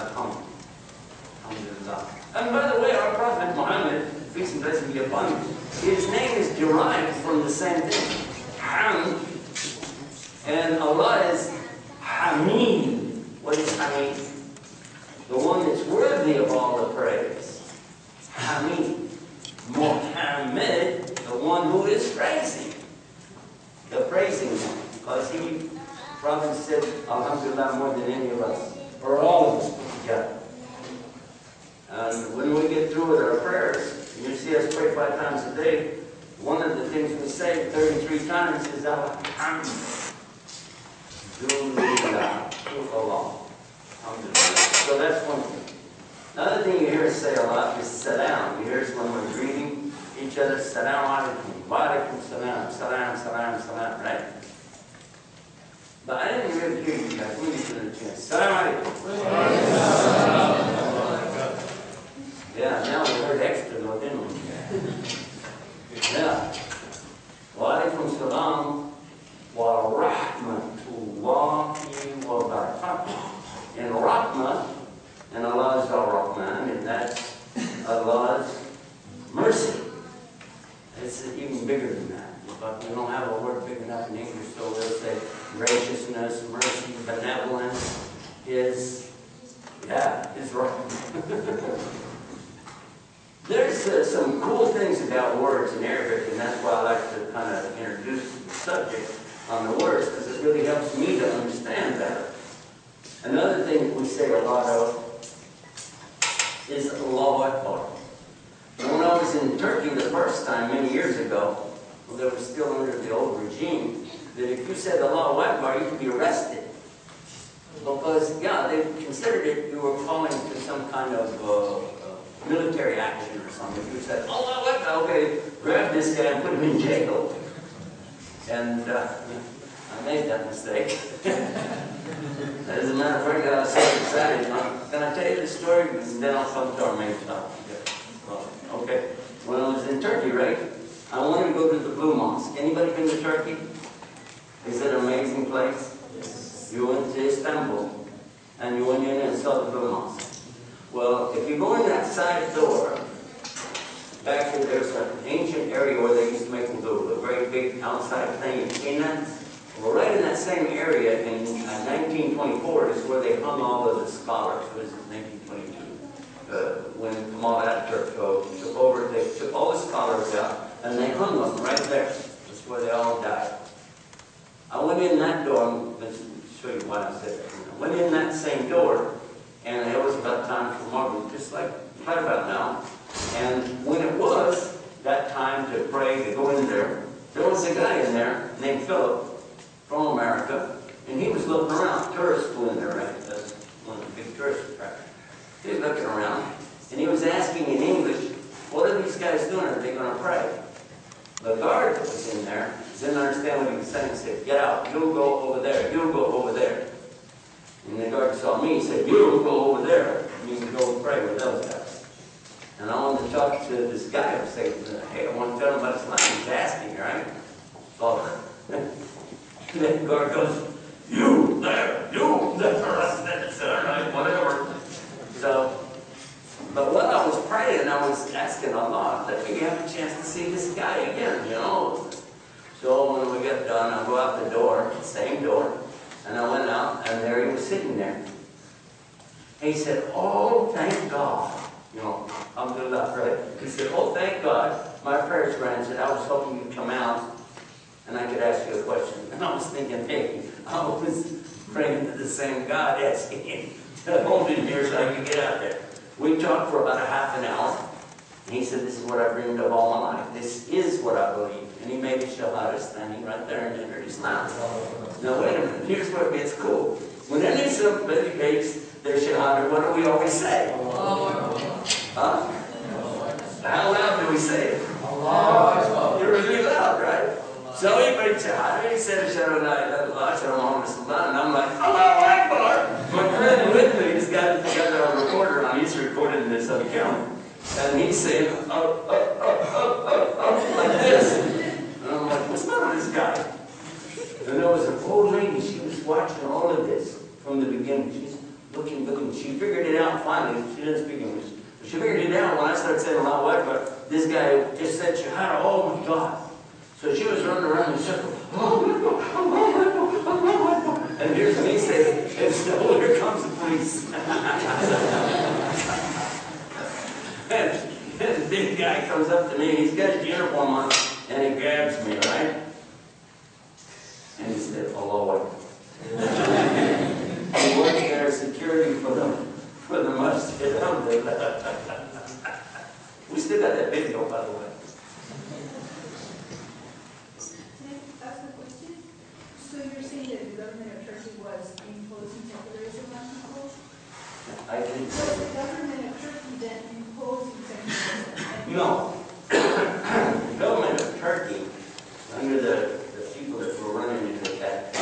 at. Alhamdulillah. And by the way, our Prophet Muhammad, peace and blessings be upon him, his name is derived from the same thing. You could be arrested. Because, yeah, they considered it, you were calling to some kind of uh, uh, military action or something. You said, Allahu Akbar, okay, grab this guy and put him in jail. And uh, I made that mistake. As a matter of fact, I was so excited. Can I tell you the story? And then I'll come to our main topic. Okay. When I was in Turkey, right, I wanted to go to the Blue Mosque. Anybody been to Turkey? Is it an amazing place? Yes. You went to Istanbul, and you went in and saw the Mosque. Well, if you go in that side door, back there, there's an ancient area where they used to make wudu, a very big outside thing in that. Well, right in that same area in uh, 1924 is where they hung all of the scholars. It was 1922. Uh, when Kemal Ataturk uh, took over, they took all the scholars out and they hung them right there. That's where they all died. I went in that door, let's show you why I said that. I went in that same door, and it was about time for Maghrib, just like right about now. And when it was that time to pray, to go in there, there was a guy in there named Philip from America, and he was looking around. Tourists go in there, right? That's one of the big tourist attractions. He was looking around, and he was asking in English, what are these guys doing? Are they going to pray? The guard that was in there didn't understand what he was saying. Said, get out. You'll go over there. You'll go over there. And the guard saw me. He said, you'll go over there. You can go pray with those guys. And I wanted to talk to this guy and say, hey, I want to tell him about Islam. He's asking, right? So the guard goes, you there, you there. I said, all right, whatever. So but while I was praying, I was asking Allah, let me have a chance to see this guy again, you know. So when we got done, I go out the door, same door, and I went out, and there he was sitting there. And he said, oh, thank God. You know, alhamdulillah, right? He said, oh, thank God, my prayers were answered. I was hoping you'd come out, and I could ask you a question. And I was thinking, hey, I was praying to the same God asking him to hold him here so I could get out there. We talked for about a half an hour. And he said, this is what I've dreamed of all my life. This is what I believe. And he made a shahada standing right there and entered Islam. Now wait a minute, here's it gets cool. When any somebody makes their shahada, what do we always say? Huh? How loud do we say it? You're really loud, right? So he made shahada, he said, illallah, Ashhadu Muhammad and I'm like, Allahu Akbar! My friend with me has got, got a recorder on, he's recording this on camera. And he's saying, up, up, up, up, up, up, like this. This guy? And there was an old lady, she was watching all of this from the beginning. She's looking, looking. She figured it out finally. She didn't speak English. But she figured it out when I started saying Allahu but This guy just said she Shahada. Oh my God. So she was running around in a circle. My God, oh my God, oh my God. And here's me saying, and so here comes the police. and, and the big guy comes up to me, he's got his uniform on, and he grabs me, right? And he said, hello. He worked there security for the, for the masjid. We still got that video, by the way. Can I ask question? So you're saying that the government of Turkey was imposing secularism on people? I didn't So say. the government of Turkey then imposing secularism? and- No. The government of Turkey, under the, the people that were running at that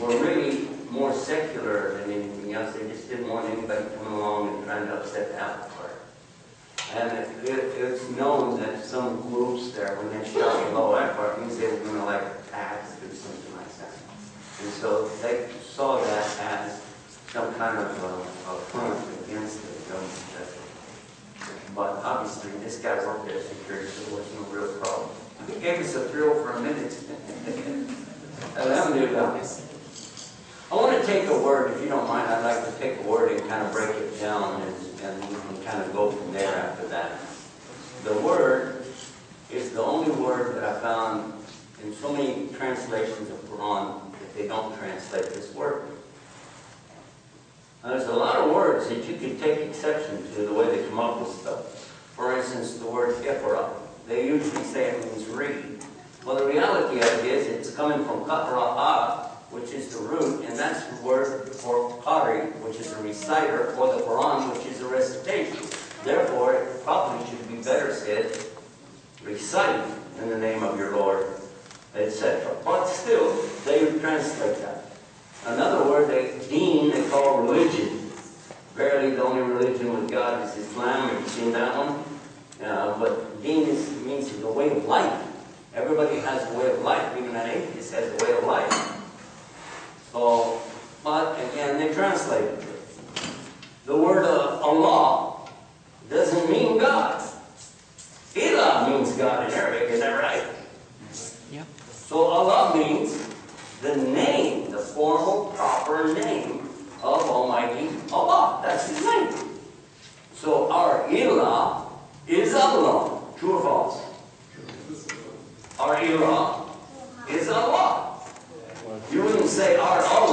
were really more secular than anything else. They just didn't want anybody coming along and trying to upset the apple cart. And it, it- it's known that some groups there, when they shout Allahu Akbar, it means they were gonna like attack or something like that. And so they saw that as some kind of uh, affront against the government. But obviously, this guy worked at security, so there was no real problem. He gave us a thrill for a minute. Alhamdulillah. I want to take a word, if you don't mind, I'd like to take a word and kind of break it down and, and we can kind of go from there after that. The word is the only word that I found in so many translations of Quran that they don't translate this word. Now, there's a lot of words that you could take exception to the way they come up with stuff. For instance, the word ikra. They usually say it means read. Well, the reality of it is it's coming from katra'ah, which is the root, and that's the word for qari, which is a reciter, or the Quran, which is a recitation. Therefore, it probably should be better said, recite in the name of your Lord, etc. But still, they translate that. Another word, they deen, they call religion. Verily, the only religion with God is Islam. Have you seen that one? Uh, but deen is, means the way of life. Everybody has a way of life. Even an atheist has a way of life. So, but again, they translate it. The word uh, Allah doesn't mean God. Ilah means God in Arabic, is that right? Yep. So Allah means the name, the formal, proper name of Almighty Allah. That's His name. So our Ilah is Allah. True or false? Our Ilah is Allah. You wouldn't say our Allah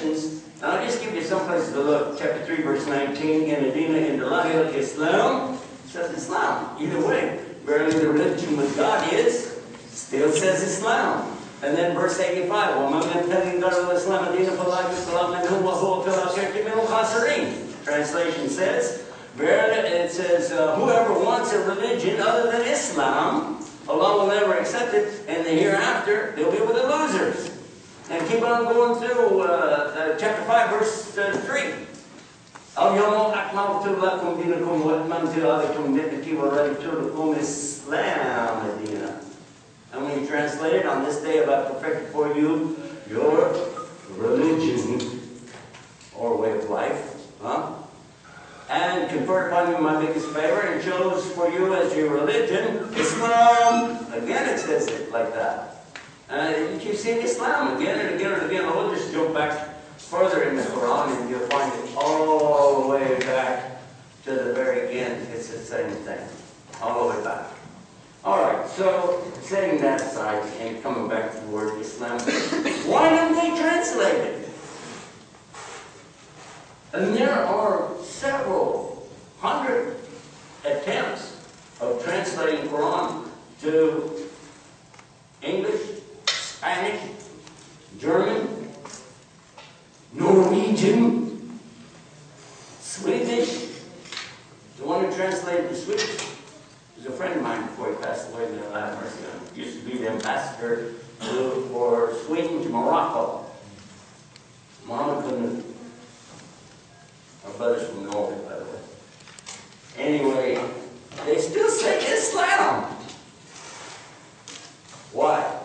translations. And I'll just give you some places to look. Chapter 3, verse 19. In Adina in the Lahil Islam says Islam. Either way, verily the religion with God is, still says Islam. And then verse 85. وَمَنْ يَبْتَغِي غَيْرَ الْإِسْلَامَ دِينًا فَلَا يُسْلَمْ مِنْهُ وَهُوَ فِي الْآخِرَةِ مِنَ الْخَاسِرِينَ Translation says, verily, it says, uh, whoever wants a religion other than Islam, Allah will never accept it, and the hereafter, they'll be with the losers. And keep on going through uh, uh, chapter 5, verse uh, 3. اليوم أكملت لكم دينكم وأتممت عليكم نعمتي ورضيت لكم الإسلام دينا. And when you translate it, on this day have I perfected for you your religion or way of life. Huh? and conferred upon you my biggest favor and chose for you as your religion Islam. Again, it says it like that. Uh, you keep seeing Islam again and again and again. I'll just jump back further in the Quran and you'll find it all the way back to the very end. It's the same thing, all the way back. All right, so setting that aside and coming back to the word Islam, why don't they translate it? And there are several hundred attempts of translating Quran to English, Spanish, German, Norwegian, Swedish. The one who translated the Swedish was a friend of mine before he passed away, may Allah have mercy on. He used to be the ambassador for Sweden to Morocco. Mama couldn't our brothers from Norway, by the way. Anyway, they still say Islam. Why?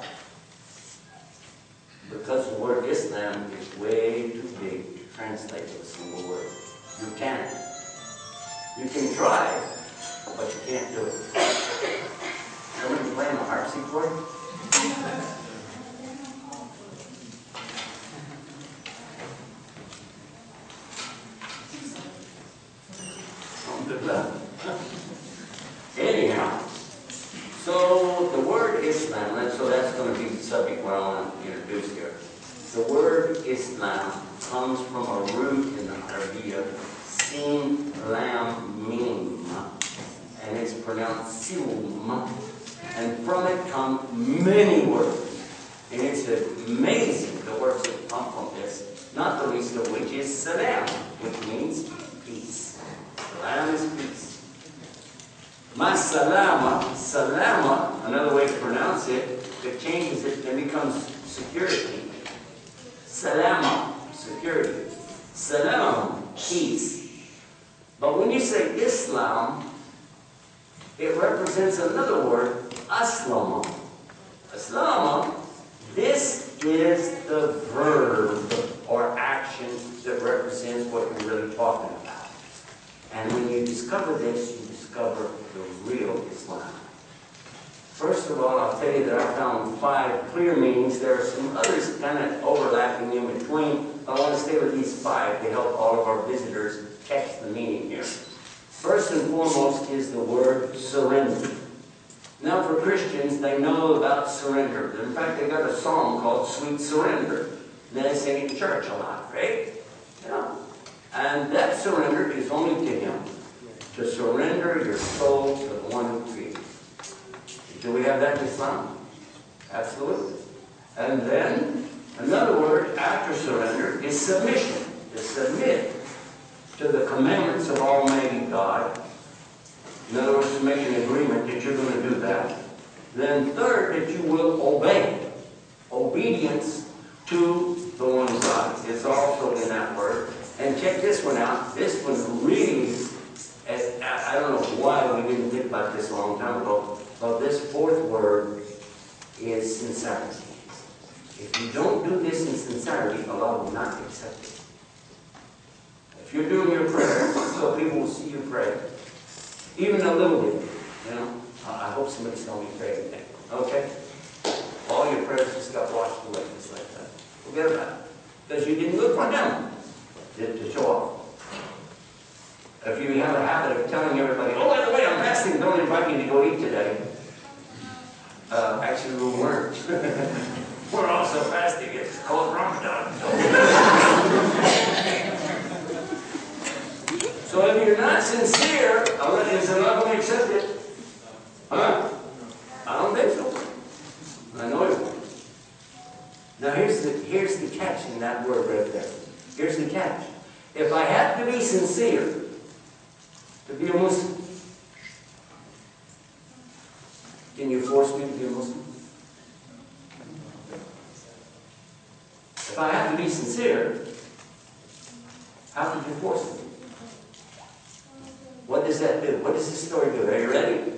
Because the word Islam is way too big to translate with a single word. You can't. You can try, but you can't do it. Somebody playing the harpsichord? Is submission. To submit to the commandments of Almighty God. In other words, to make an agreement that you're going to do that. Then third, that you will obey. Obedience to the one God is also in that word. And check this one out. This one really, I I don't know why we didn't think about this a long time ago, but this fourth word is sincerity. If you don't do this in sincerity, Allah will not accept it. If you're doing your prayer, so people will see you pray, even a little bit, you know, I hope somebody saw me pray today, okay? All your prayers just got washed away just like that. Forget about it. Because you didn't look for them, did to show off. If you have a habit of telling everybody, oh, by the way, I'm fasting, don't invite me to go eat today. Uh, actually, we weren't. We're all also fasting, it's called Ramadan. So if you're not sincere, is Allah going to accept it? Huh? I don't think so. I know it won't. Now here's the here's the catch in that word right there. Here's the catch. If I have to be sincere to be a Muslim, can you force me to be a Muslim? If I have to be sincere, how could you force me? What does that do? What does this story do? Are you ready?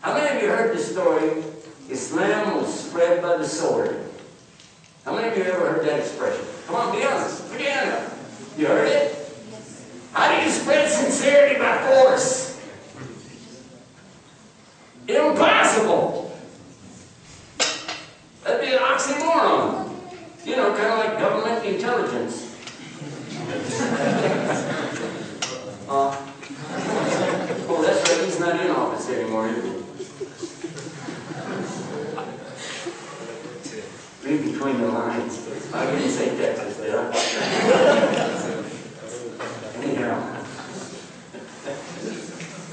How many of you heard this story, Islam was spread by the sword? How many of you ever heard that expression? Come on, be honest. Put your hand up. You heard it? How do you spread sincerity by force? Impossible. That'd be an oxymoron. You know, kind of like government intelligence. Uh, Oh, that's right, he's not in office anymore, is he? Read between the lines. I didn't say Texas, did I? Anyhow.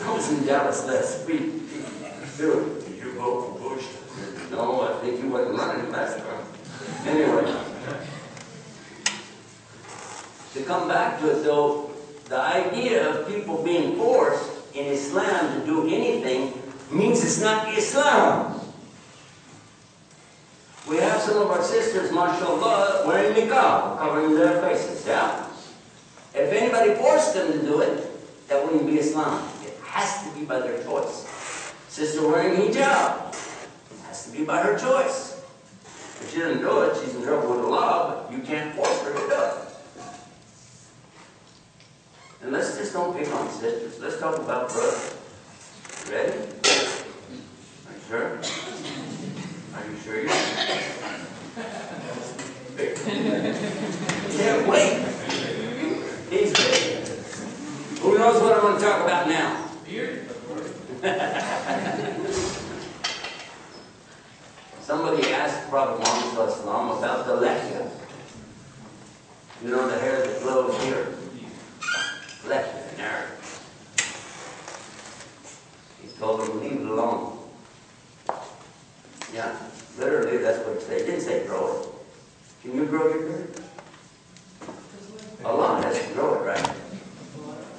I was in Dallas last week. Dude, did you vote for Bush? No, I think he wasn't running last time. Anyway. To come back to it though, the idea of people being forced in Islam to do anything means it's not Islam. We have some of our sisters, mashallah, wearing niqab, covering their faces, yeah? If anybody forced them to do it, that wouldn't be Islam. It has to be by their choice. Sister wearing hijab, it has to be by her choice. If she doesn't do it, she's in trouble with law, but you can't force her to do it. And let's just don't pick on sisters. Let's talk about brothers. Ready? Are you sure? Are you sure you Can't wait. He's big. Who knows what I'm going to talk about now? Beard? Somebody asked Prophet Muhammad about the lehya. You know the hair that flows here? Lehya in Arabic. He told him, leave it alone. Yeah, literally that's what it said. It didn't say grow it. Can you grow your beard? Allah has to grow it, right?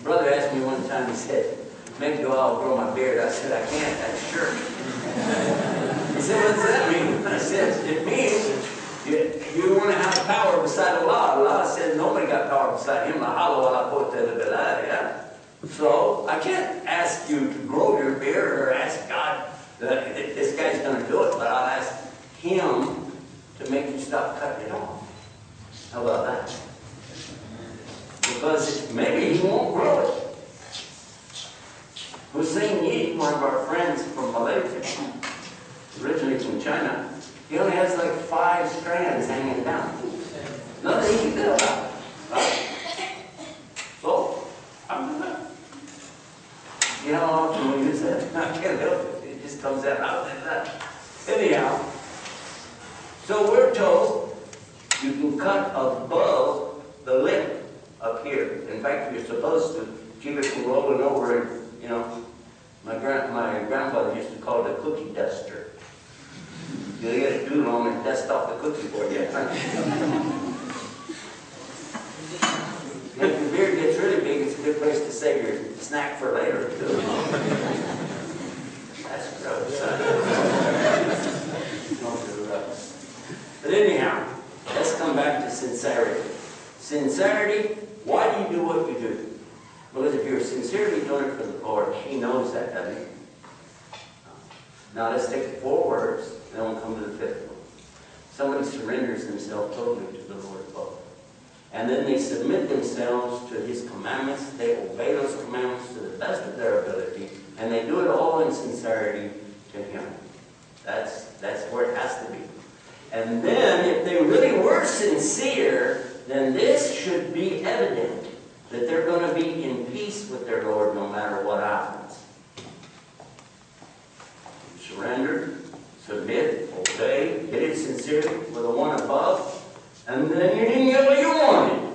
Brother asked me one time, he said, dua, I'll grow my beard. I said, I can't, that's shirk. he said, what does that mean? I said, it means you, you want to have power beside Allah. Allah said nobody got power beside him. Yeah? So I can't ask you to grow your beard or ask God, that this guy's going to do it, but I'll ask him to make you stop cutting it off. How about that? Because maybe he won't grow it. Hussein Yi, one of our friends from Malaysia, originally from China, he only has like five strands hanging down. Nothing he can do about it. Right? So, I'm that. You know how often we use that? I can't help it. It just comes out out like that. Anyhow, so we're told you can cut above the lip up here. In fact, you're supposed to keep it from rolling over and, you know, my grand, my grandfather used to call it a cookie duster. You get a on and dust off the cookie you. If your beard gets really big, it's a good place to save your snack for later. That's gross. Don't do that. But anyhow, let's come back to sincerity. Sincerity, why do you do what you do? Because if you're sincerely doing it for the Lord, He knows that, doesn't He? Now let's take the four words, and then we'll come to the fifth one. Somebody surrenders themselves totally to the Lord above. And then they submit themselves to His commandments. They obey those commandments to the best of their ability. And they do it all in sincerity to Him. That's, that's where it has to be. And then, if they really were sincere, then this should be evident that they're going to be in peace with their Lord no matter what happens. Surrender, submit, obey, get it sincerely with the one above, and then you didn't get what you wanted.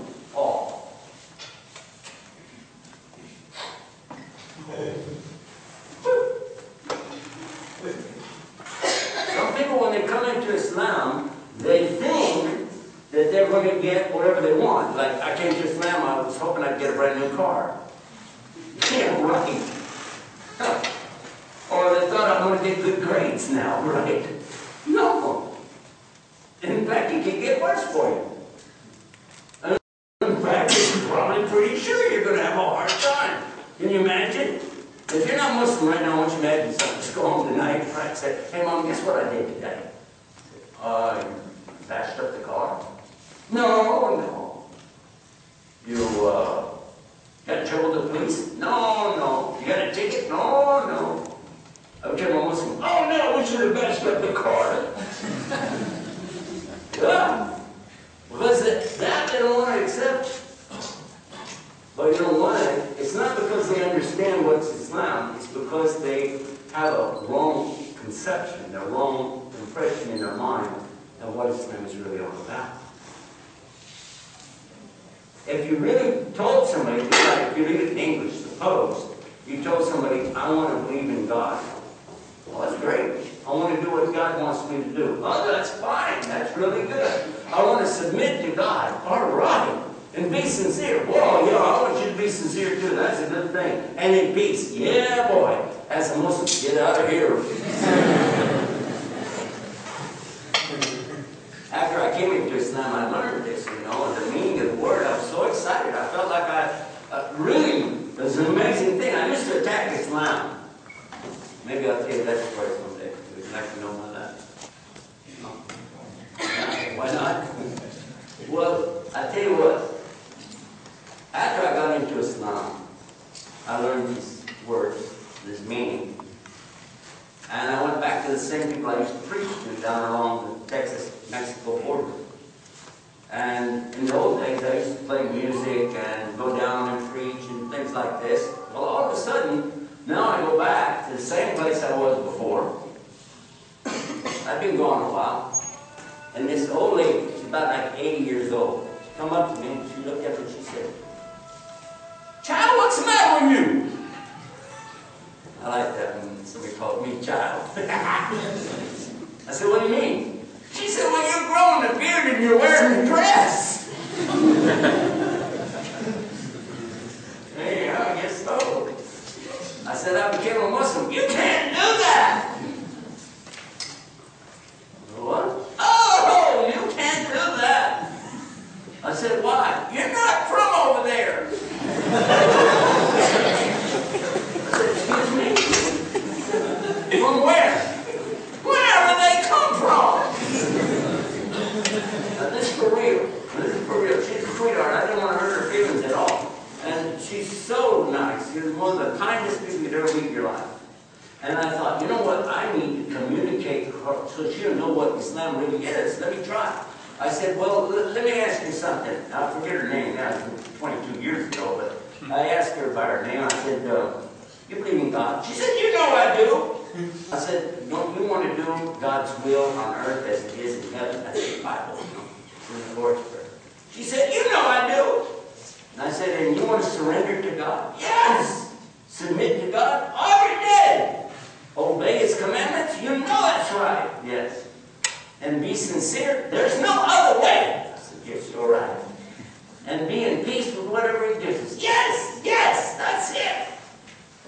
Peace with whatever He gives us. Yes, yes, that's it.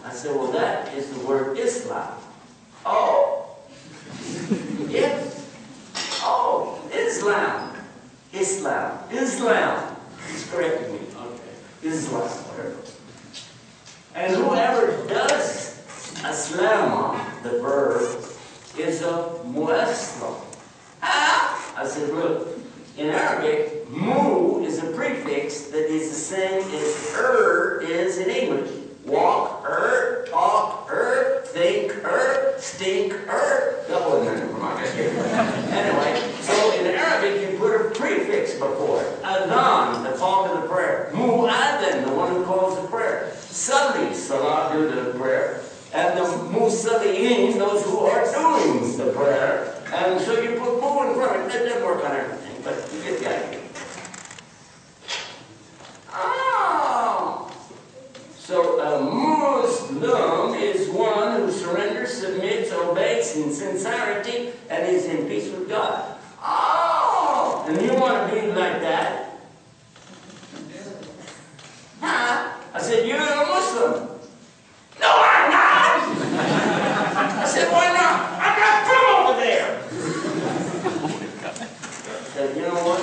I said, well, that is the word Islam. Oh. yes. Oh, Islam. Islam. Islam. He's correcting me. Okay. Islam, whatever. And whoever does Islam, the verb, is a Muslim. Ah! I said, look, in Arabic, mu is a prefix that is the same as er is in English. Walk er, talk er, think er, stink er. Double wasn't in my Anyway, so in Arabic you put a prefix before it. Adhan, the call to the prayer. Mu'adhan, the one who calls the prayer. Sali, salah, do the prayer. And the musaliin, those who are doing the prayer. And so you put mu in front of it. That doesn't work on everything, but you get the idea. Oh! So a Muslim is one who surrenders, submits, obeys in sincerity, and is in peace with God. Oh! And you want to be like that? Huh? I said, you're a Muslim. No, I'm not! I said, why not? I'm not from over there! I said, you know what?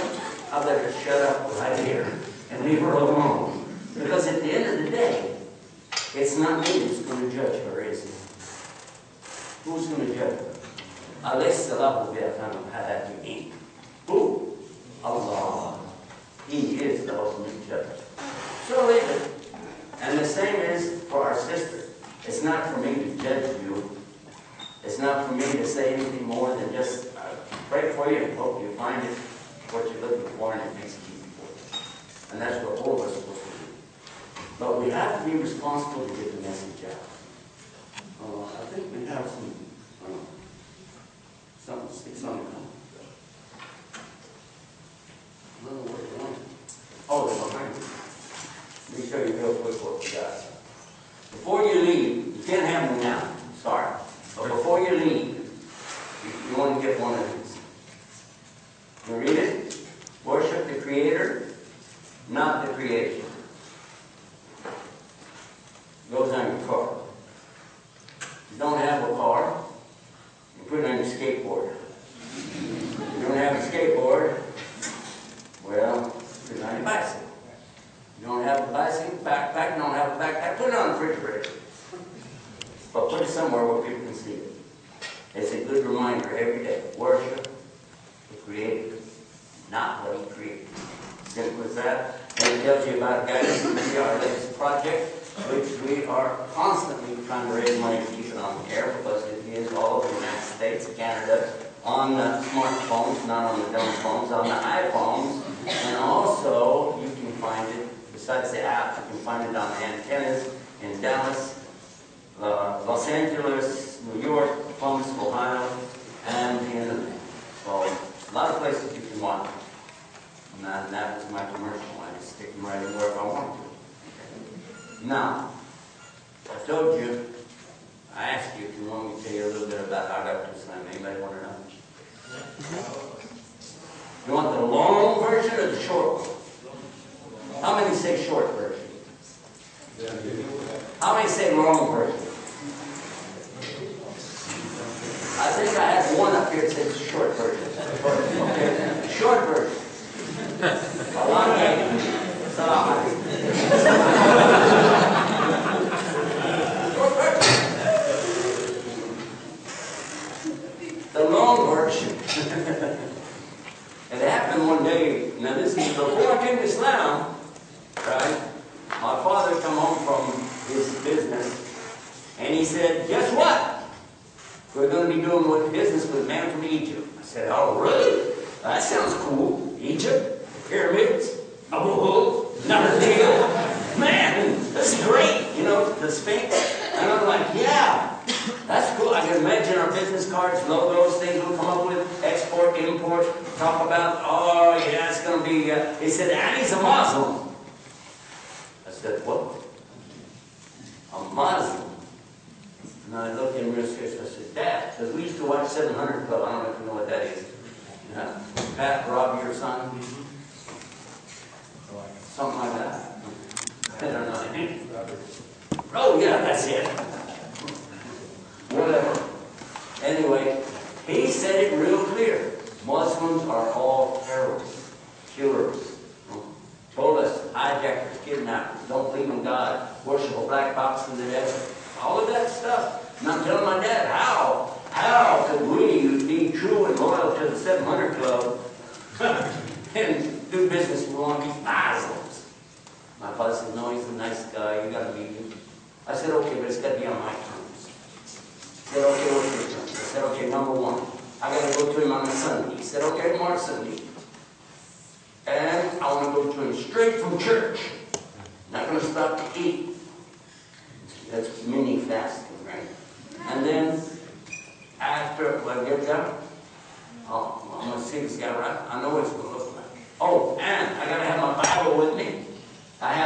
I better shut up right here and leave her alone. Because at the end of the day, it's not me who's going to judge her, is it? Who's going to judge her? أليس الله بأفهم الحاكمين? Who? Allah. He is the ultimate judge. So leave it. And the same is for our sister. It's not for me to judge you. It's not for me to say anything more than just uh, pray for you and hope you find it what you're looking for and it makes it easy for you. And that's what all of us but we have to be responsible to get the message out. Uh, I think we have some, uh, some, some, I don't know they're going. Oh, they're behind me. Let me show you real quick what we got.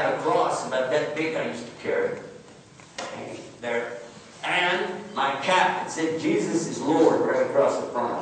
had a cross about that big I used to carry. There. And my cap, it said Jesus is Lord right across the front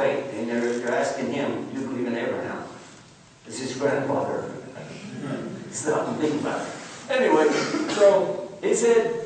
faith, and they're you're asking him, do you believe in Abraham? It's his grandfather. it's not me, but anyway, so he said,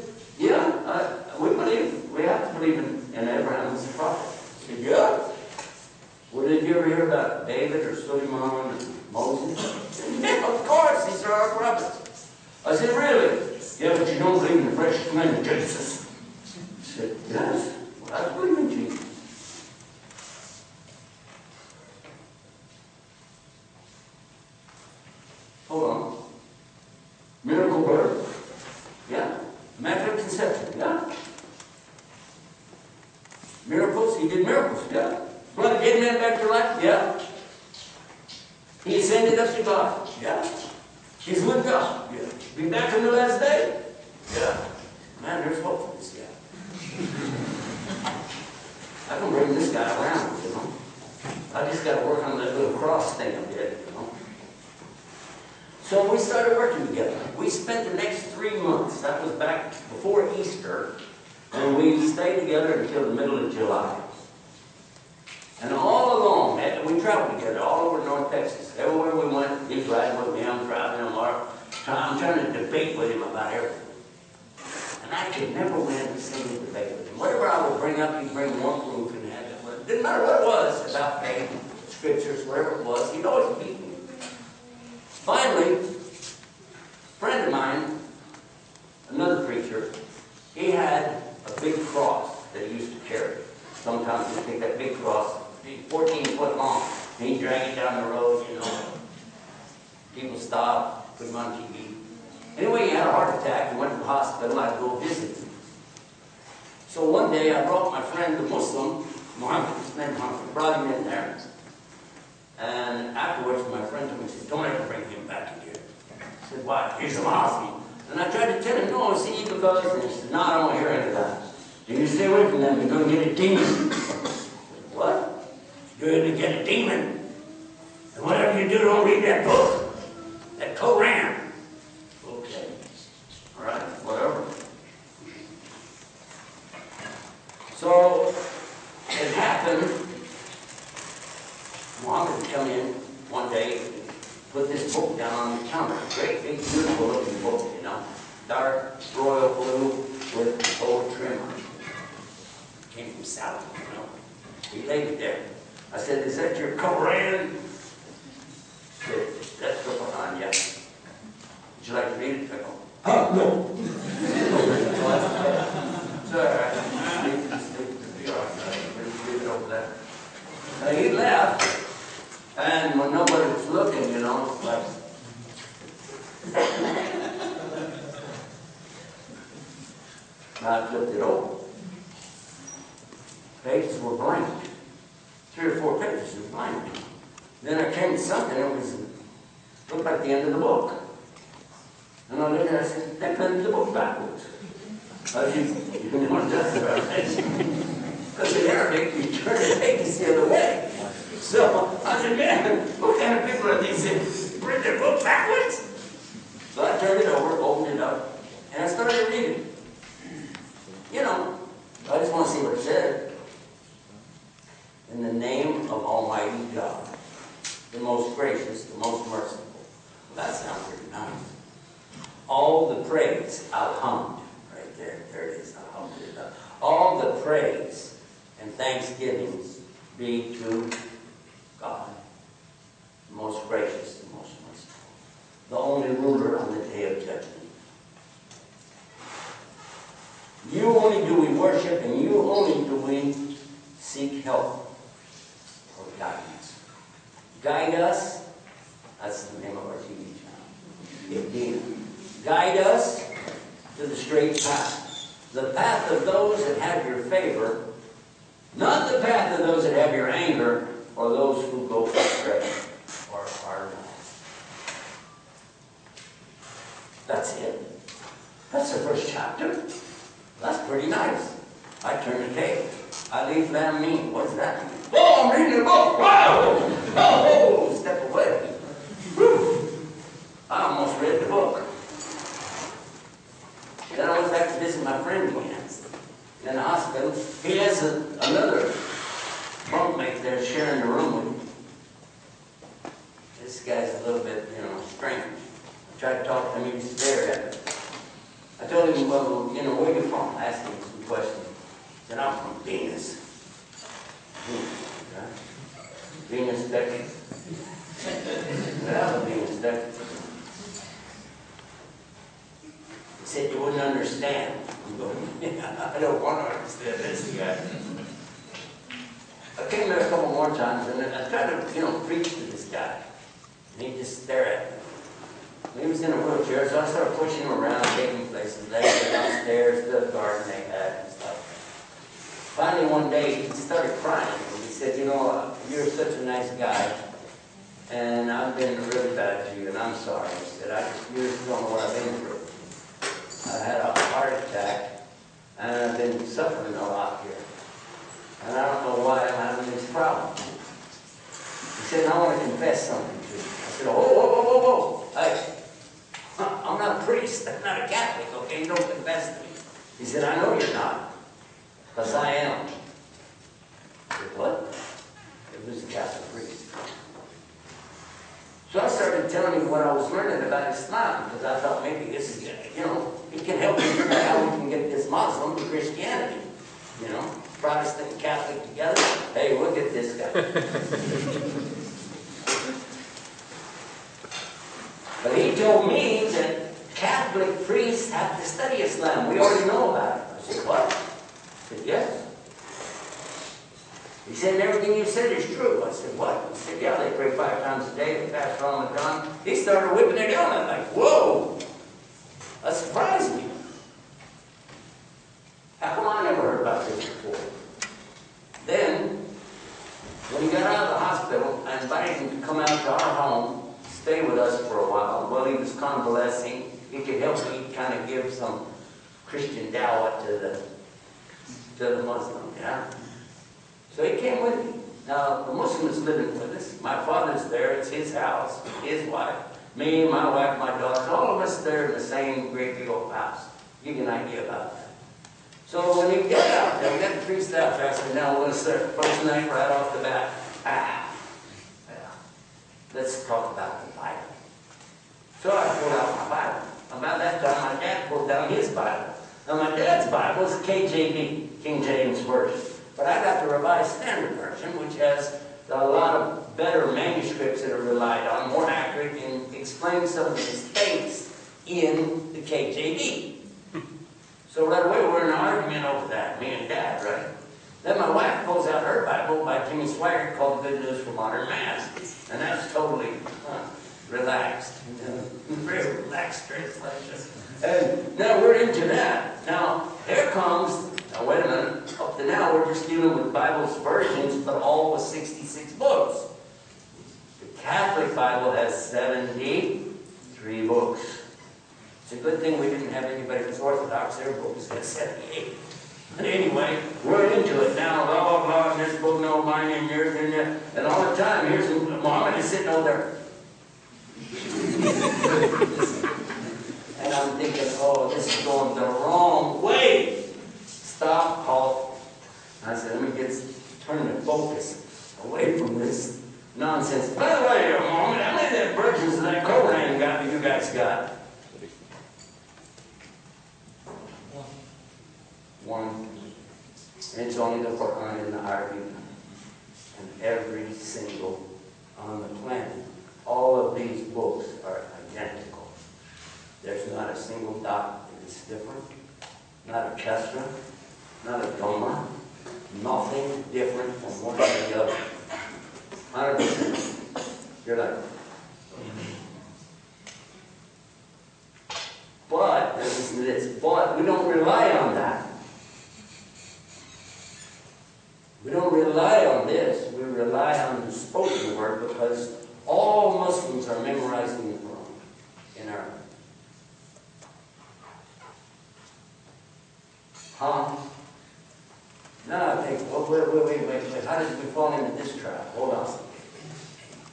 him in there. And afterwards, my friend told me, said, don't ever bring him back in here. I said, why? He's a Mosby. And I tried to tell him, no, see, because, and he said, no, I don't want to hear any of that. Do you stay away from them? You're going to get a demon. Said, what? You're going to get a demon. And whatever you do, don't read that book, that Koran. God, the most gracious, the most merciful, the only ruler on the day of judgment. You only do we worship and you only do we seek help or guidance. Guide us, that's the name of our TV channel. Guide us to the straight path, the path of those that have your favor not the path of those that have your anger or those who go astray or are not. That's it. That's the first chapter. That's pretty nice. I turn the page. I leave that mean. What's that? Oh, I'm reading the book. Wow! Oh, step away. Whew. I almost read the book. Then I went back to visit my friend again. In the hospital, he has a, another bunkmate there sharing the room with him. This guy's a little bit, you know, strange. I tried to talk to him, he was at me. I told him, well, you know, where you from? I asked him some questions. He said, I'm from Venus. Hmm, Venus, Texas. well, was Venus, Texas. He said, you wouldn't understand. I'm going, yeah, I don't want to understand this guy. I came there a couple more times and I tried to, you know, preach to this guy. And he just stared at me. He was in a wheelchair, so I started pushing him around, taking him places, letting him downstairs, the garden they had and stuff. Finally, one day, he started crying. And he said, you know, uh, you're such a nice guy, and I've been really bad to you, and I'm sorry. He said, I just, you just don't know what I've been through. I had a heart attack, and I've been suffering a lot here. And I don't know why I'm having this problem. He said, I want to confess something to you. I said, oh, whoa, whoa, whoa, whoa, whoa. Hey, I'm not a priest. I'm not a Catholic, okay? You don't confess to me. He said, I know you're not. Because I am. I said, what? It was a Catholic priest. So I started telling him what I was learning about Islam, because I thought maybe this is, you know, it can help me figure out how we can get this Muslim to Christianity. You know, Protestant and Catholic together. Hey, look at this guy. But he told me that Catholic priests have to study Islam. We already know about it. I said, what? I said, yes. He said, everything you said is true. I said, what? He said, yeah, they pray five times a day, they fast Ramadan. He started whipping it down. I'm like, whoa! That surprised me. How come I never heard about this before? Then, when he got out of the hospital, I invited him to come out to our home, stay with us for a while. While he was convalescing, he could help me kind of give some Christian dawah to the, to the Muslim, yeah? So he came with me. Now, the Muslim is living with us. My father's there, it's his house, his wife, me, my wife, my daughter, all of us there in the same great big old house. Give you an idea about that. So when he get out there, we got the out there, I said, now we're going to start first night right off the bat. Ah, yeah. Let's talk about the Bible. So I pulled out my Bible. About that time, my dad pulled down his Bible. Now my dad's Bible is KJV, King James Version. But I got the Revised Standard Version, which has a lot of better manuscripts that are relied on, more accurate, and explain some of the mistakes in the KJV. So right away, we're in an argument over that, me and Dad, right? Then my wife pulls out her Bible by Jimmy Swaggart called Good News for Modern Man. And that's totally huh, relaxed. Very relaxed translation. And now we're into that. Now, here comes, now wait a minute, up to now we're just dealing with Bible's versions, but all with 66 books. Catholic Bible has 73 books. It's a good thing we didn't have anybody who's Orthodox, their book is at 78. But anyway, we're into it now, blah, blah, blah, and this book, no, mine, and yours, and that. And all the time, here's Muhammad is sitting over there. and I'm thinking, oh, this is going the wrong way. Stop, halt. I said, let me get, turn the focus away from this nonsense. By the way, Muhammad, how many of that versions of that Koran got you guys got? One. And it's only the Quran and the Arabic. And every single on the planet, all of these books are identical. There's not a single dot that is different, not a kesra, not a doma, nothing different from one to the other. Hundred percent. You're like, but, listen to this, but we don't rely on that. We don't rely on this. We rely on the spoken word because all Muslims are memorizing the Quran in Arabic. Huh? Now I think, wait, wait, wait, wait, wait. How did we fall into this trap? Hold on.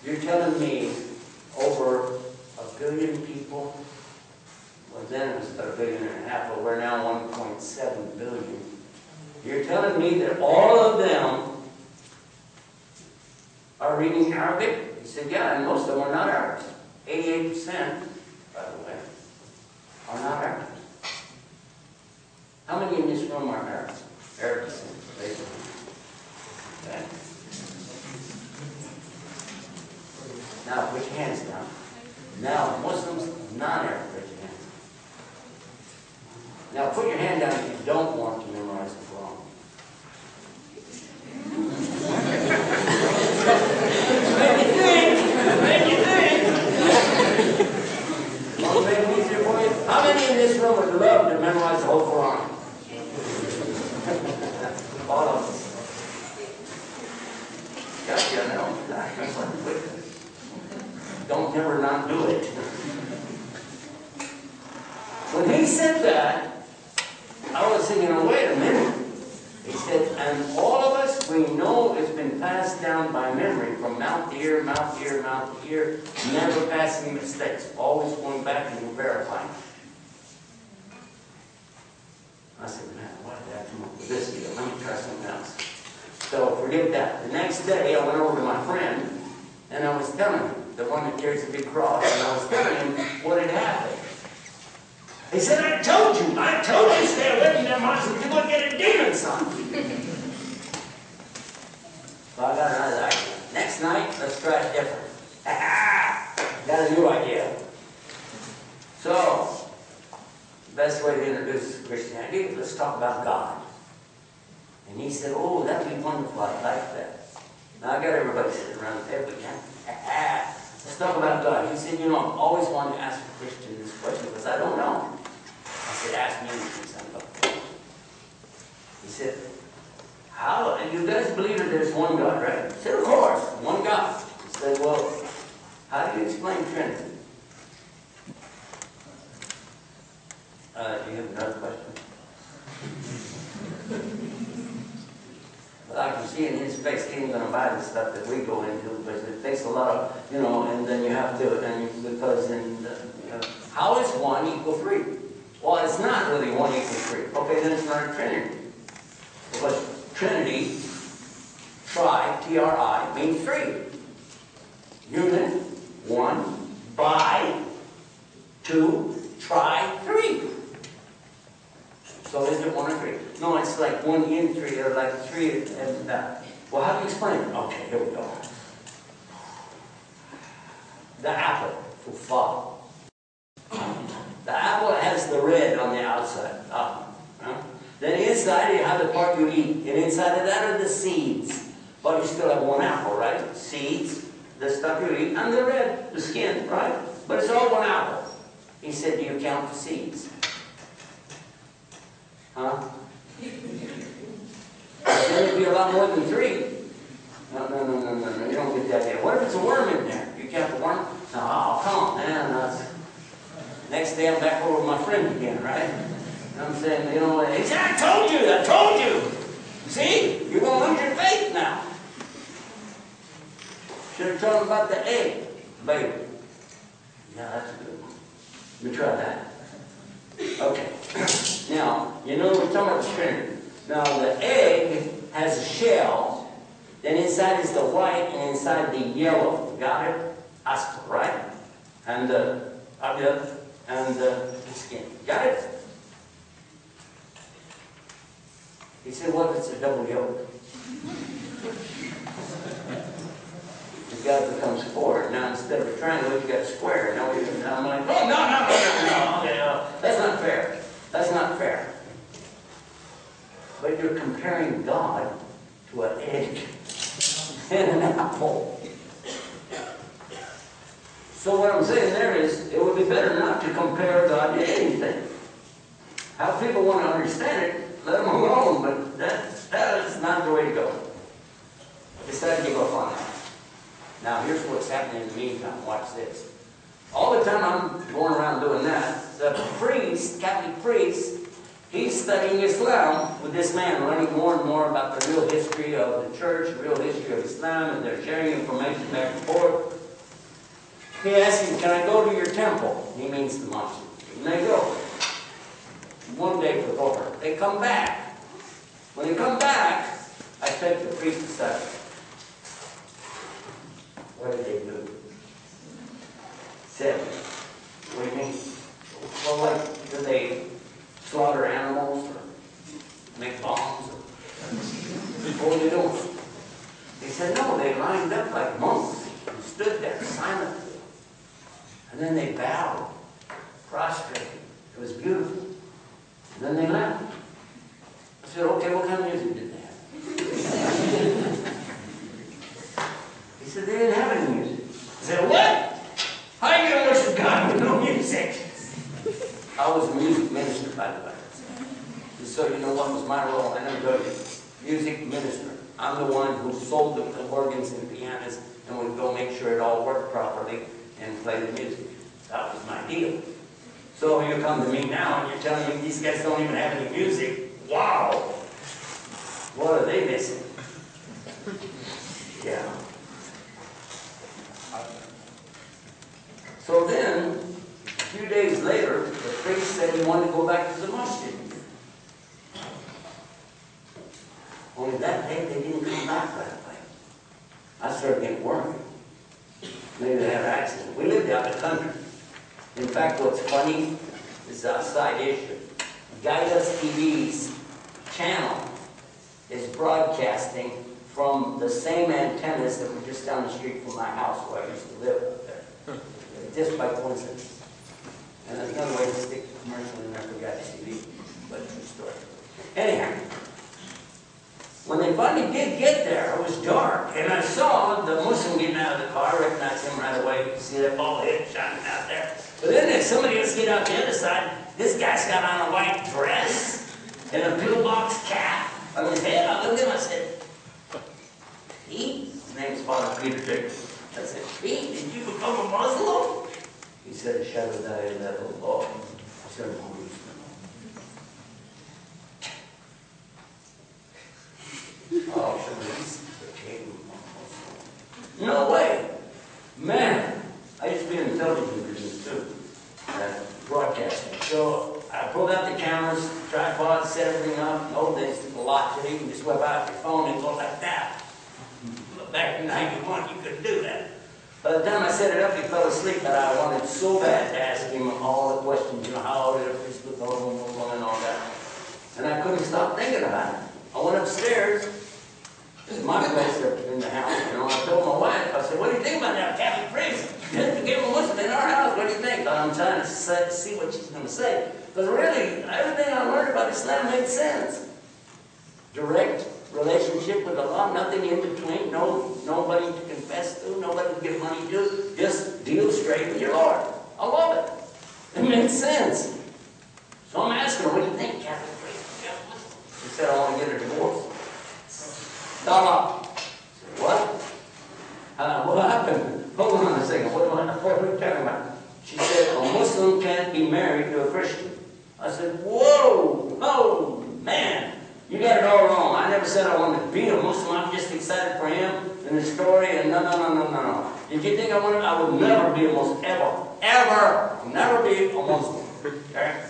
You're telling me over a billion people, well then it was about a billion and a half, but we're now 1.7 billion. You're telling me that all of them are reading Arabic? He said, yeah, and most of them are not Arabs. 88%, by the way, are not Arabs. How many in this room are Arabs? Arabs, raise your hand. Okay. Now, put your hands down. Now, Muslims, non-Arab, raise your hands. Now, put your hand down if you don't want to memorize the Quran. Make you think, make you think. Want to make it easier for you? How many in this room would love to memorize the whole Quran? All of us. Gotcha, now. Don't never not do it. When he said that, I was thinking, oh, wait a minute. He said, and all of us, we know it's been passed down by memory from mouth to ear, mouth to ear, mouth to ear, never passing mistakes, always going back and verifying. I said, man, why did I come up with this deal? Let me try something else. So forget that. The next day, I went over to my friend, and I was telling him, the one that carries the big cross, and I was telling him what had happened. He said, I told you, I told you, stay away from them monsters, you're going to get a demon, son. so I got another idea. Next night, let's try it different. got a new idea. So, best way to introduce Christianity, let's talk about God. And he said, oh, that'd be wonderful, I like that. Now I got everybody sitting around the table again. Let's about God. He said, you know, I've always wanted to ask a Christian this question because I don't know. I said, ask me anything, son. He said, how, and you guys believe that there's one God, right? Said, of course, one God. He said, well, how do you explain Trinity? Uh, do you have another question? But I can see in his face, he ain't gonna buy the stuff that we go into, takes a lot of, you know, and then you have to, and you- because uh, how is one equal three? Well, it's not really one equal three. Okay, then it's not a trinity. Because trinity, tri, T-R-I, means three. Unit, one, by, two, try, three. So is it one or three? No, it's like one in three, or like three and that. Well, how do you explain it? Okay, here we go. The apple, fufa. The apple has the red on the outside. Up. Huh? Then inside you have the part you eat. And inside of that are the seeds. But you still have one apple, right? Seeds, the stuff you eat, and the red, the skin, right? But it's all one apple. He said, do you count the seeds? Huh? Then it'd be a lot more than three. No, no, no, no, no, no, you don't get that idea. What if it's a worm in there? The worm? No, oh, come on, man. That's... Next day I'm back over with my friend again, right? And I'm saying, you know, he said, I told you, I told you. See, you're going to lose your faith now. Should have told him about the egg, baby. Yeah, that's a good one. Let me try that. Okay. Now, you know we're talking about the. Now, the egg has a shell, then inside is the white, and inside the yellow. Got it? Right? And uh, and the skin. Got it? He said, well, it's a double yolk? The guy becomes four. Now, instead of a triangle, you got a square. Now, we, I'm like, oh, no, no, no, no, no, no. That's not fair. That's not fair. But you're comparing God to an egg and an apple. So what I'm saying there is, it would be better not to compare God to anything. How people want to understand it, let them alone, but that, that is not the way to go. I to give up on that. Now, here's what's happening in the meantime. Watch this. All the time I'm going around doing that, the priest, Catholic priest, he's studying Islam with this man, learning more and more about the real history of the church, the real history of Islam, and they're sharing information back and forth. He asks him, Can I go to your temple? He means the mosque. And they go. One day before They come back. When they come back, I take the priest aside. What did they do? Seven. What do you mean? Well, like, do they slaughter animals or make bombs? Or, what were they? They said, no, they lined up like monks and stood there silent. And then they bowed, prostrated. It was beautiful. And then they left. I said, okay, what kind of music did they have? he said, they didn't have any music. I said, what? How are you going to worship God with no music? I was a music minister, by the way. So you know what was my role, I never told you. Music minister. I'm the one who sold them the organs and pianos and would go make sure it all worked properly and play the music. That was my deal. So you come to me now and you're telling me these guys don't even have any music. Wow! What are they missing? Yeah. So then, a few days later, the priest said he wanted to go back to the masjid. Only that day, they didn't come back right away. I started getting worried. Maybe they had an accident. We lived out in the country. In is a side issue. GuideUs TV's channel is broadcasting from the same antennas that were just down the street from my house where I used to live up there. Just by coincidence. And there's another way to stick the commercial in there for GuideUs TV, but true story. Anyhow, when they finally did get there, it was dark, and I saw the Muslim getting out of the car, recognized him right away. You see that bald head shining out there. But then there's somebody else get out the other side. This guy's got on a white dress and a pillbox cap on his head. I looked at him, I said, Pete? His name's Father Peter Jacobs. I said, Pete, did you become a Muslim? He said, Ashhadu la ilaha illallah. I said, "Muhammad Oh, Shanice became a Muslim. No way. Man, I used to be in the television business too, uh, broadcasting. So I pulled out the cameras, tripods, set everything up. In old days, a lot to do. You can just whip out your phone and go like that. But back in 91, you couldn't do that. By the time I set it up, he fell asleep, but I wanted so bad to ask him all the questions, you know, how did a priest look over and all that. And I couldn't stop thinking about it. I went upstairs. My place up in the house, you know. I told my wife, I said, what do you think about that Catholic priest? Just became a Muslim in our house. What do you think? I'm trying to say, see what she's going to say. Because really, everything I learned about Islam made sense. Direct relationship with Allah, nothing in between, no nobody to confess to, nobody to give money to. Just deal straight with your Lord. I love it. It makes sense. So I'm asking her, what do you think, Catholic priest? She said, I want to get a divorce. Stop. I said, what? Uh, what happened? Hold on a second. What, am I, what are we talking about? She said, a Muslim can't be married to a Christian. I said, whoa, oh, man, you got it all wrong. I never said I wanted to be a Muslim. I'm just excited for him and the story and no, no, no, no, no, no. Did you think I wanted, I would never be a Muslim, ever, ever, never be a Muslim. Okay?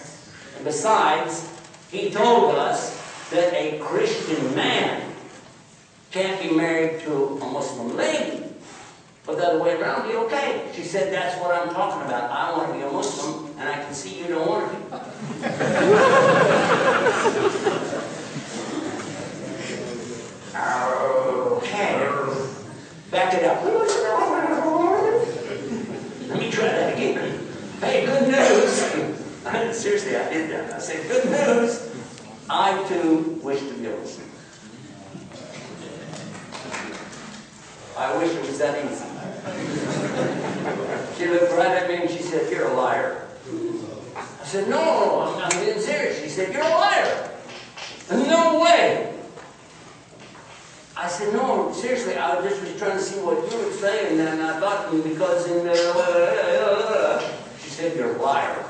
And besides, he told us that a Christian man can't be married to a Muslim lady. The other way around, be okay. She said, that's what I'm talking about. I want to be a Muslim, and I can see you don't want to be. Okay. Back it up. Let me try that again. Hey, good news. Seriously, I did that. I said, good news. I too wish to be a Muslim. I wish it was that easy. She looked right at me and she said, You're a liar. I said, No, I'm, being serious. She said, You're a liar. No way. I said, No, seriously, I was just was trying to see what you were saying, and I thought, because in the. She said, You're a liar.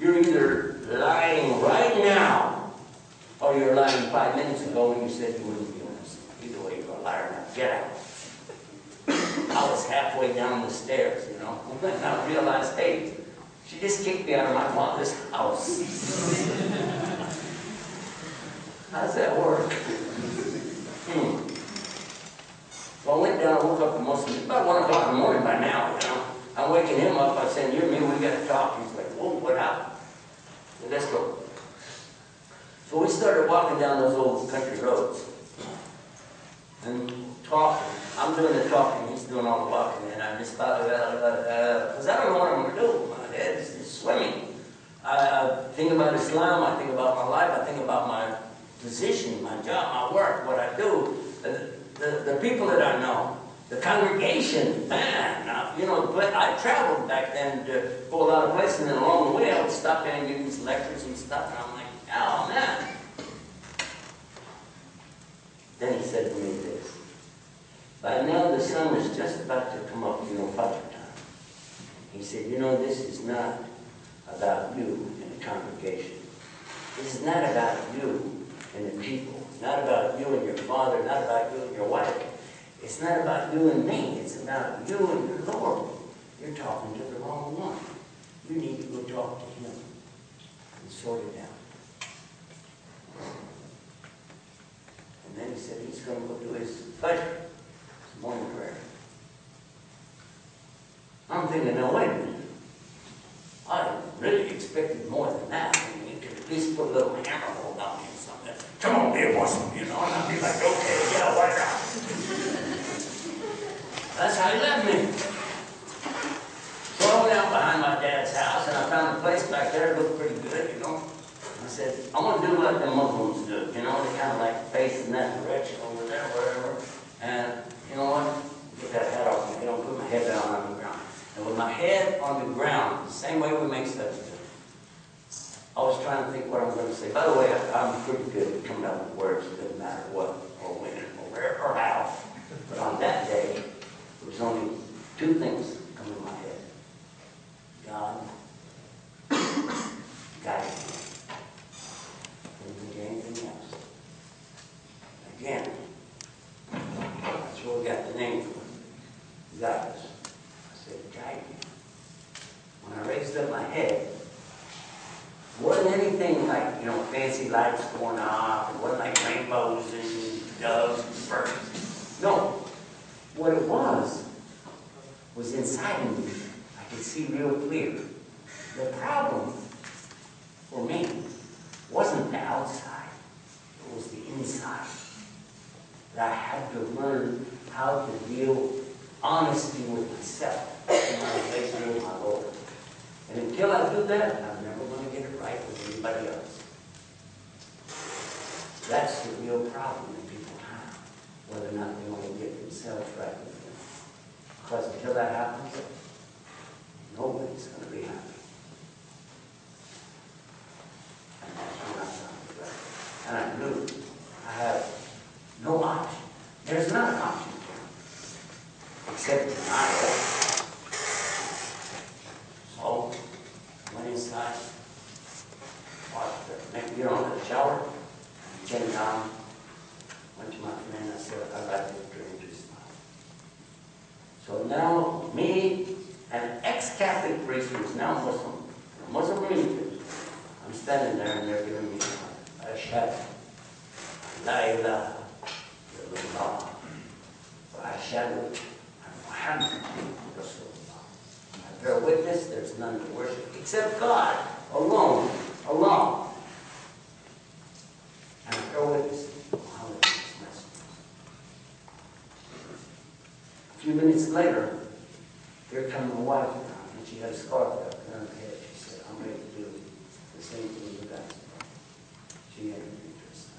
You're either lying right now, or you're lying five minutes ago when you said you wouldn't be honest. Either way, you're a liar now. Get out. I was halfway down the stairs, you know, and I realized, hey, she just kicked me out of my father's house. How does that work? Hmm. So I went down, I woke up the Muslim. About 1 o'clock in the morning by now, you know. I'm waking him up. I said, you're me, we got to talk. He's like, whoa, what happened? Said, let's go. So we started walking down those old country roads and talking. I'm doing the talking, he's doing all the walking, and I just thought, uh, uh, uh, because I don't know what I'm gonna do. My head is just swimming. I, I think about Islam, I think about my life, I think about my position, my job, my work, what I do, the, the, the people that I know, the congregation, man, now, you know, but I traveled back then to go a lot of places, and along the way I would stop in and give these lectures and stuff, and I'm like, oh man. Then he said to me this, by now the sun was just about to come up, you know, Father time. He said, you know, this is not about you and the congregation. This is not about you and the people. Not about you and your father, not about you and your wife. It's not about you and me. It's about you and your Lord. You're talking to the wrong one. You need to go talk to him and sort it out. And then he said he's going to go do his pleasure, morning prayer. I'm thinking, now wait a minute. I really expected more than that. I mean, you could at least put a little hammer hold on me or something. Come on, be a Muslim, you know, and I'd be like, okay, yeah, why not? That's how he left me. So I went out behind my dad's house and I found a place back there that looked pretty good, you know. I said, I want to do like the Muslims do, you know, they kind of like face in that direction over there, whatever. And you know what? Get that hat off you know, put my head down on the ground. And with my head on the ground, the same way we make substitute. I was trying to think what I'm going to say. By the way, I- I'm pretty good at coming up with words, it doesn't matter what, or when, or where, or how. But on that day, there was only two things minutes later, here come my wife now, and she had a scarf wrapped around her head. She said, I'm ready to do the same thing you guys do. She introduced us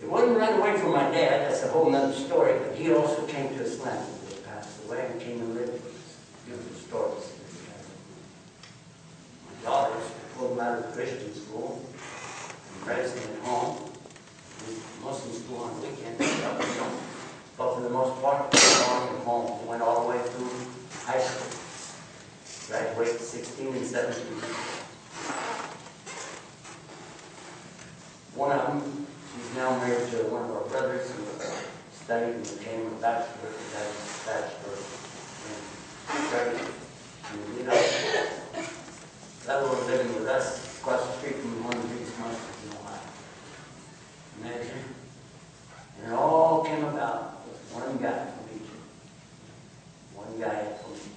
now. It wasn't right away from my dad, that's a whole nother story, but he also came to Islam. He passed away and came and lived with us. Beautiful stories. My daughters pulled them out of Christian school and raised them at home. Muslim school on you know. But for the most part, were home. Went all the way through high school. Graduated 16 and 17. One of them, she's now married to one of our brothers who studied and became a bachelor, his bachelor in. And, you know, that one living with us across the street from one of the biggest monsters in Ohio. Imagine. And it all came about one guy from Egypt. One guy from Egypt.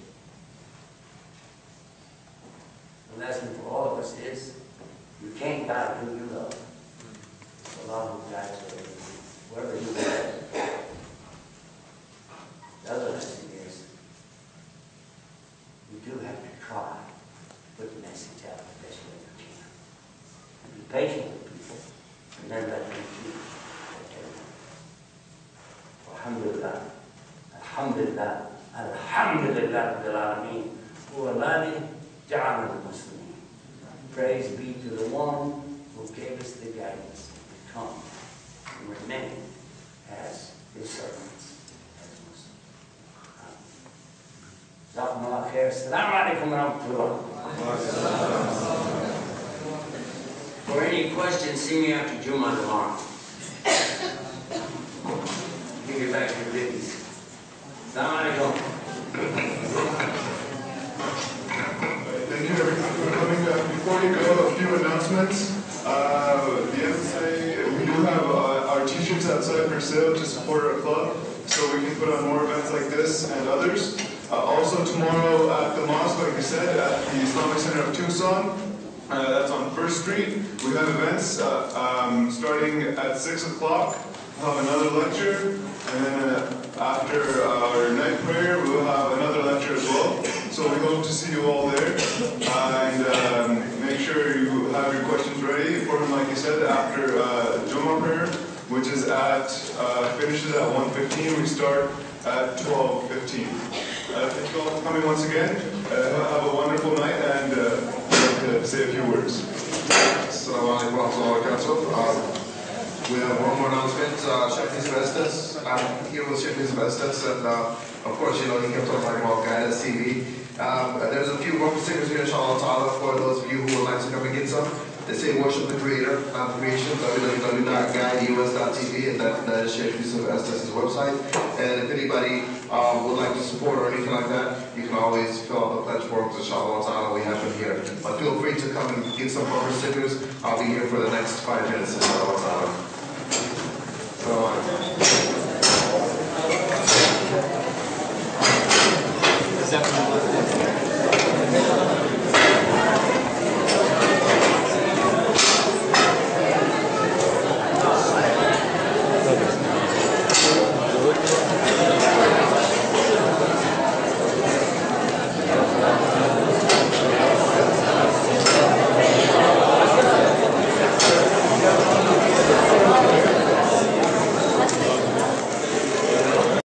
The lesson for all of us is, you can't God who guides everything, wherever He will. The other lesson is, you do have to try to put the message out the best way we can. Be patient with people, and then let them want. Alhamdulillah, Alhamdulillah, Alhamdulillah Rabbil Alameen, who alani ja'ala al-Muslimin. Praise be to the one who gave us the guidance to come and remain as his servants, as Muslims. Jazakumullah khair. Assalamu alaikum wa rahmatullah. For any questions, see me after Juma tomorrow. Give it back. Thank you everyone for coming. Uh, Before you go, a few announcements. Uh, The we do have uh, our t-shirts outside for sale to support our club, so we can put on more events like this and others. Uh, Also tomorrow at the mosque, like I said, at the Islamic Center of Tucson, uh, that's on First Street. We have events uh, um, starting at 6 o'clock. We'll have another lecture, and then uh, after our night prayer, we'll have another lecture as well. So we hope to see you all there. And um, make sure you have your questions ready for him, like you said, after uh, Jumu'ah prayer, which is at, uh, finishes at 1:15. We start at 12:15. Uh, Thank you all for coming once again. Uh, Have a wonderful night, and uh, say a few words. Assalamu alaikum wa rahmatullahi We have one more announcement, uh, Yusuf Estes, I'm here with Sheikh Yusuf Estes, and, uh, of course, you know, he kept on talking about GuideUs TV. Um, there's a few bumper stickers here, inshallah ta'ala, for those of you who would like to come and get some. They say worship the creator of creation, www.guideus.tv, and that, that is Sheikh Yusuf Estes' website. And if anybody uh, would like to support or anything like that, you can always fill out the pledge forms, inshallah ta'ala, we have them here. But feel free to come and get some bumper stickers. I'll be here for the next five minutes, inshallah. So, uh,